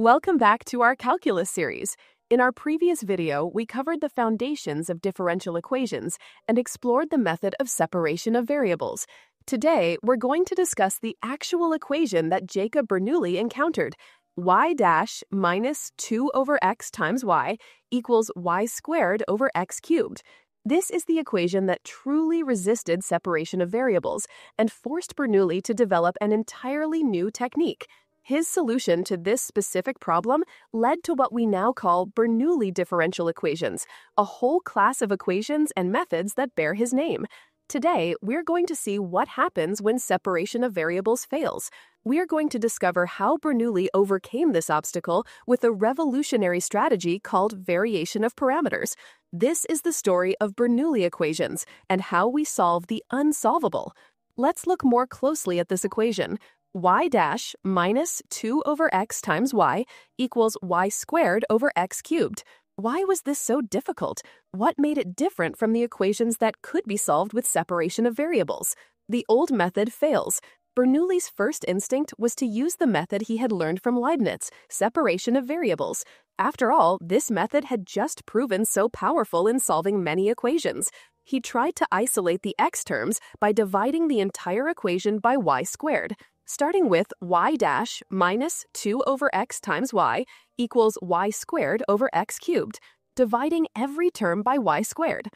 Welcome back to our calculus series. In our previous video, we covered the foundations of differential equations and explored the method of separation of variables. Today, we're going to discuss the actual equation that Jacob Bernoulli encountered. y dash minus 2 over x times y equals y squared over x cubed. This is the equation that truly resisted separation of variables and forced Bernoulli to develop an entirely new technique. His solution to this specific problem led to what we now call Bernoulli differential equations, a whole class of equations and methods that bear his name. Today, we're going to see what happens when separation of variables fails. We're going to discover how Bernoulli overcame this obstacle with a revolutionary strategy called variation of parameters. This is the story of Bernoulli equations and how we solve the unsolvable. Let's look more closely at this equation y dash minus 2 over x times y equals y squared over x cubed. Why was this so difficult? What made it different from the equations that could be solved with separation of variables? The old method fails. Bernoulli's first instinct was to use the method he had learned from Leibniz, separation of variables. After all, this method had just proven so powerful in solving many equations. He tried to isolate the x terms by dividing the entire equation by y squared starting with y dash minus 2 over x times y equals y squared over x cubed, dividing every term by y squared.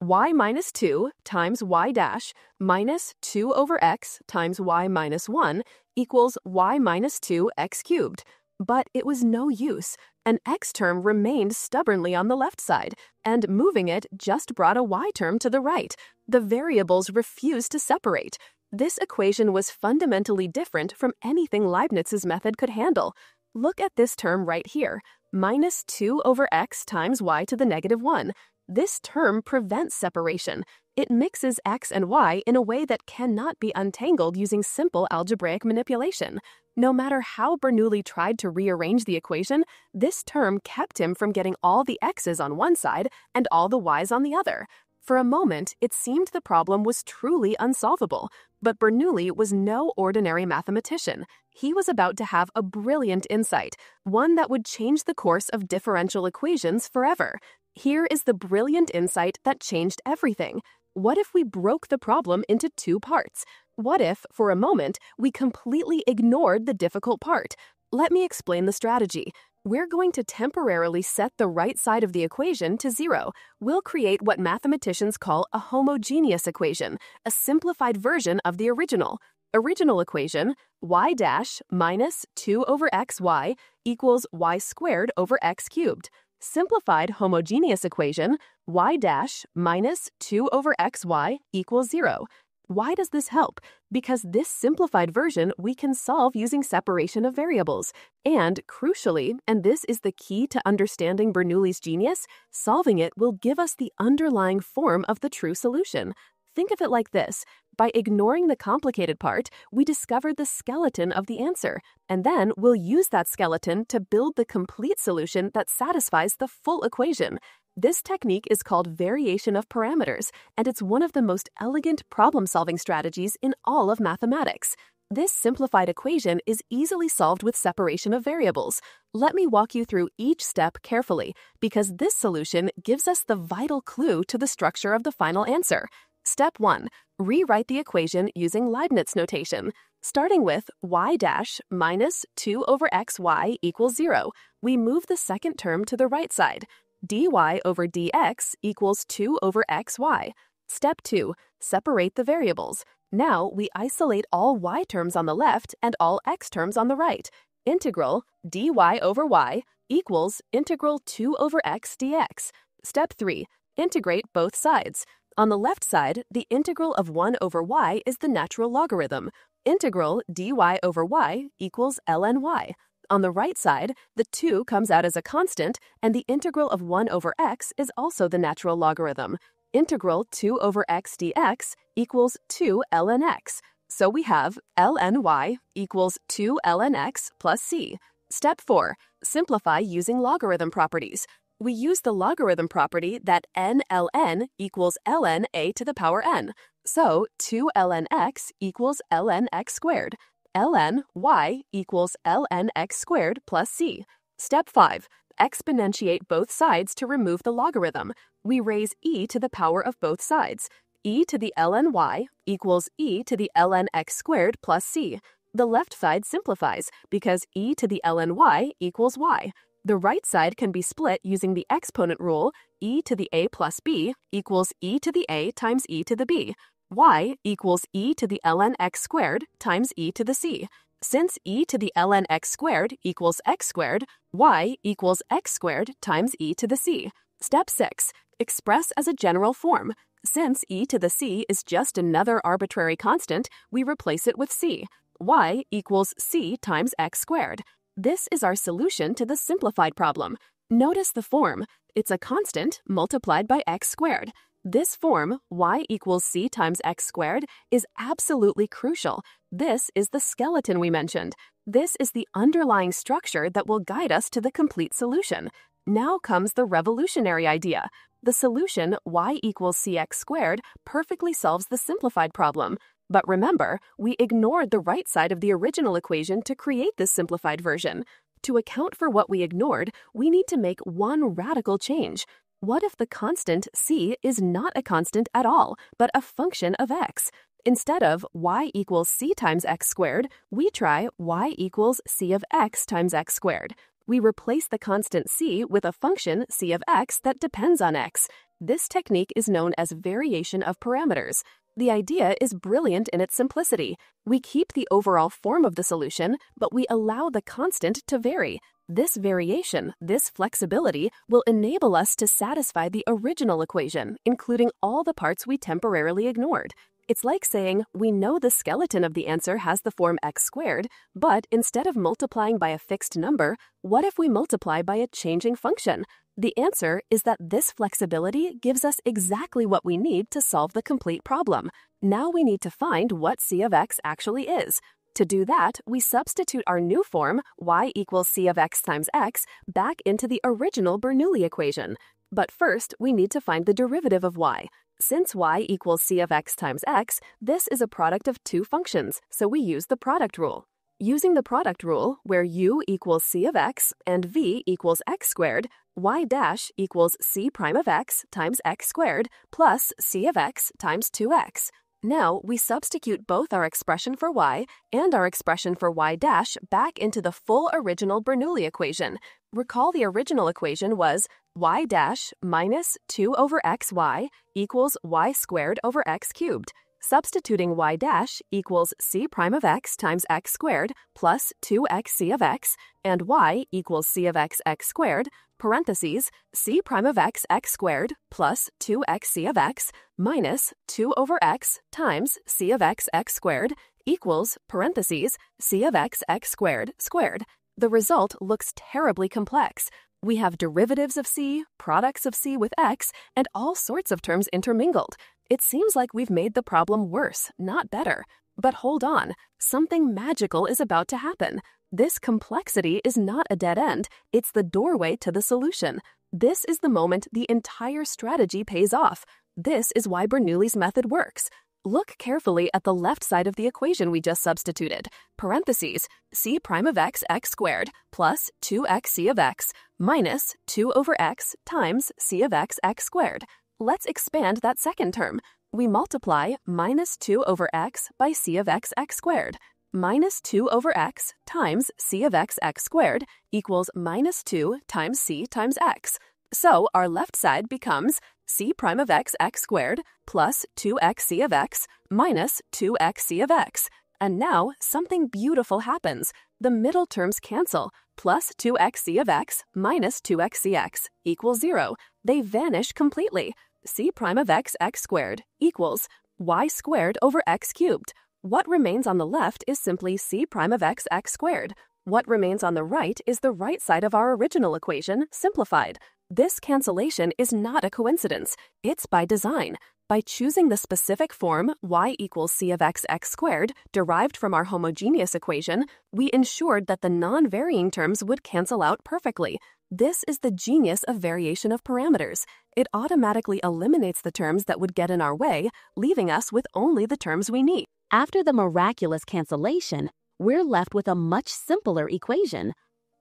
y minus 2 times y dash minus 2 over x times y minus 1 equals y minus 2 x cubed. But it was no use. An x term remained stubbornly on the left side, and moving it just brought a y term to the right. The variables refused to separate, this equation was fundamentally different from anything Leibniz's method could handle. Look at this term right here, minus 2 over x times y to the negative 1. This term prevents separation. It mixes x and y in a way that cannot be untangled using simple algebraic manipulation. No matter how Bernoulli tried to rearrange the equation, this term kept him from getting all the x's on one side and all the y's on the other. For a moment, it seemed the problem was truly unsolvable, but Bernoulli was no ordinary mathematician. He was about to have a brilliant insight, one that would change the course of differential equations forever. Here is the brilliant insight that changed everything. What if we broke the problem into two parts? What if, for a moment, we completely ignored the difficult part? Let me explain the strategy we're going to temporarily set the right side of the equation to zero. We'll create what mathematicians call a homogeneous equation, a simplified version of the original. Original equation, y dash minus 2 over xy equals y squared over x cubed. Simplified homogeneous equation, y dash minus 2 over xy equals 0. Why does this help? Because this simplified version we can solve using separation of variables. And crucially, and this is the key to understanding Bernoulli's genius, solving it will give us the underlying form of the true solution. Think of it like this. By ignoring the complicated part, we discovered the skeleton of the answer, and then we'll use that skeleton to build the complete solution that satisfies the full equation. This technique is called variation of parameters, and it's one of the most elegant problem solving strategies in all of mathematics. This simplified equation is easily solved with separation of variables. Let me walk you through each step carefully, because this solution gives us the vital clue to the structure of the final answer. Step 1. Rewrite the equation using Leibniz notation. Starting with y dash minus 2 over xy equals 0, we move the second term to the right side dy over dx equals 2 over xy. Step 2. Separate the variables. Now we isolate all y terms on the left and all x terms on the right. Integral dy over y equals integral 2 over x dx. Step 3. Integrate both sides. On the left side, the integral of 1 over y is the natural logarithm. Integral dy over y equals ln y. On the right side, the 2 comes out as a constant, and the integral of 1 over x is also the natural logarithm. Integral 2 over x dx equals 2 ln x. So we have ln y equals 2 ln x plus c. Step 4. Simplify using logarithm properties. We use the logarithm property that n ln equals ln a to the power n. So 2 ln x equals ln x squared. Ln y equals ln x squared plus c. Step 5. Exponentiate both sides to remove the logarithm. We raise e to the power of both sides. e to the ln y equals e to the ln x squared plus c. The left side simplifies because e to the ln y equals y. The right side can be split using the exponent rule e to the a plus b equals e to the a times e to the b. y equals e to the ln x squared times e to the c. Since e to the ln x squared equals x squared, y equals x squared times e to the c. Step 6. Express as a general form. Since e to the c is just another arbitrary constant, we replace it with c. y equals c times x squared. This is our solution to the simplified problem. Notice the form. It's a constant multiplied by x squared. This form, y equals c times x squared, is absolutely crucial. This is the skeleton we mentioned. This is the underlying structure that will guide us to the complete solution. Now comes the revolutionary idea. The solution, y equals cx squared, perfectly solves the simplified problem. But remember, we ignored the right side of the original equation to create this simplified version. To account for what we ignored, we need to make one radical change. What if the constant c is not a constant at all, but a function of x? Instead of y equals c times x squared, we try y equals c of x times x squared. We replace the constant c with a function c of x that depends on x. This technique is known as variation of parameters. The idea is brilliant in its simplicity. We keep the overall form of the solution, but we allow the constant to vary. This variation, this flexibility, will enable us to satisfy the original equation, including all the parts we temporarily ignored. It's like saying we know the skeleton of the answer has the form x squared, but instead of multiplying by a fixed number, what if we multiply by a changing function? The answer is that this flexibility gives us exactly what we need to solve the complete problem. Now we need to find what c of x actually is. To do that, we substitute our new form, y equals c of x times x, back into the original Bernoulli equation. But first, we need to find the derivative of y. Since y equals c of x times x, this is a product of two functions, so we use the product rule. Using the product rule, where u equals c of x and v equals x squared, y dash equals c prime of x times x squared plus c of x times 2x. Now we substitute both our expression for y and our expression for y dash back into the full original Bernoulli equation. Recall the original equation was y dash minus 2 over xy equals y squared over x cubed. Substituting y dash equals c prime of x times x squared plus 2xc of x and y equals c of x x squared, parentheses, c prime of x x squared plus 2xc of x minus 2 over x times c of x x squared equals, parentheses, c of x x squared squared. The result looks terribly complex. We have derivatives of c, products of c with x, and all sorts of terms intermingled. It seems like we've made the problem worse, not better. But hold on, something magical is about to happen. This complexity is not a dead end, it's the doorway to the solution. This is the moment the entire strategy pays off. This is why Bernoulli's method works. Look carefully at the left side of the equation we just substituted. Parentheses, c prime of x x squared plus 2xc of x minus 2 over x times c of x x squared. Let's expand that second term. We multiply minus 2 over x by c of x x squared. Minus 2 over x times c of x x squared equals minus 2 times c times x. So our left side becomes c prime of x x squared plus 2xc of x minus 2xc of x. And now something beautiful happens. The middle terms cancel. Plus 2xc of x minus 2xcx equals 0. They vanish completely c prime of x x squared equals y squared over x cubed. What remains on the left is simply c prime of x x squared. What remains on the right is the right side of our original equation, simplified. This cancellation is not a coincidence. It's by design. By choosing the specific form y equals c of x x squared derived from our homogeneous equation, we ensured that the non-varying terms would cancel out perfectly. This is the genius of variation of parameters. It automatically eliminates the terms that would get in our way, leaving us with only the terms we need. After the miraculous cancellation, we're left with a much simpler equation.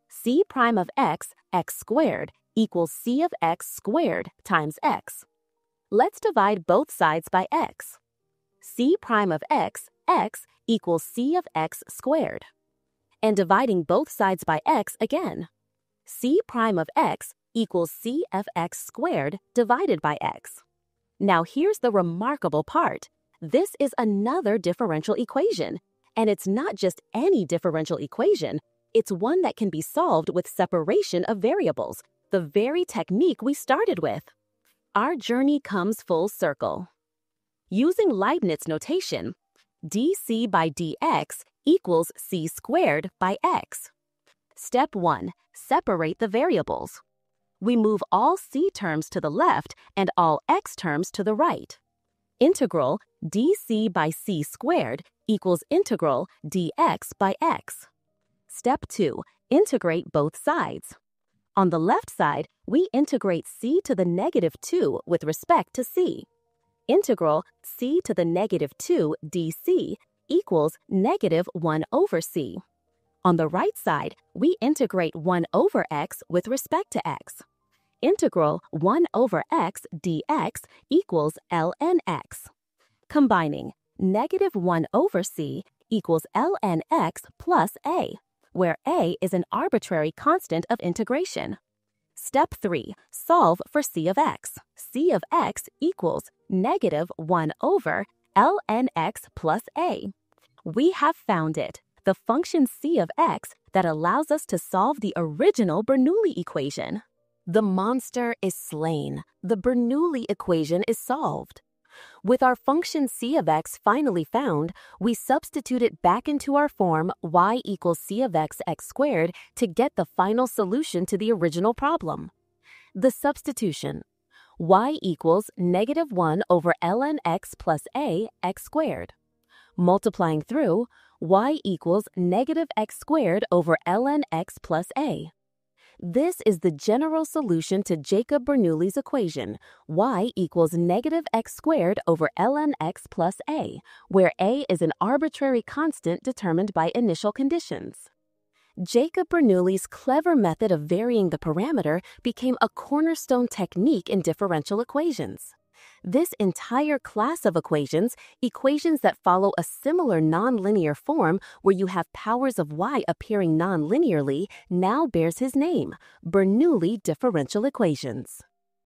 c prime of x, x squared, equals c of x squared times x. Let's divide both sides by x. c prime of x, x, equals c of x squared. And dividing both sides by x again. C prime of x equals c of x squared divided by x. Now here's the remarkable part. This is another differential equation, and it's not just any differential equation, it's one that can be solved with separation of variables, the very technique we started with. Our journey comes full circle. Using Leibniz notation, dc by dx equals c squared by x. Step 1. Separate the variables. We move all c terms to the left and all x terms to the right. Integral dc by c squared equals integral dx by x. Step 2. Integrate both sides. On the left side, we integrate c to the negative 2 with respect to c. Integral c to the negative 2 dc equals negative 1 over c. On the right side, we integrate 1 over x with respect to x. Integral 1 over x dx equals ln x. Combining negative 1 over c equals ln x plus a, where a is an arbitrary constant of integration. Step 3. Solve for c of x. c of x equals negative 1 over ln x plus a. We have found it, the function c of x that allows us to solve the original Bernoulli equation. The monster is slain. The Bernoulli equation is solved. With our function c of x finally found, we substitute it back into our form y equals c of x x squared to get the final solution to the original problem. The substitution y equals negative 1 over ln x plus a x squared. Multiplying through, y equals negative x squared over ln x plus a. This is the general solution to Jacob Bernoulli's equation, y equals negative x squared over ln x plus a, where a is an arbitrary constant determined by initial conditions. Jacob Bernoulli's clever method of varying the parameter became a cornerstone technique in differential equations. This entire class of equations, equations that follow a similar nonlinear form where you have powers of y appearing nonlinearly, now bears his name, Bernoulli differential equations.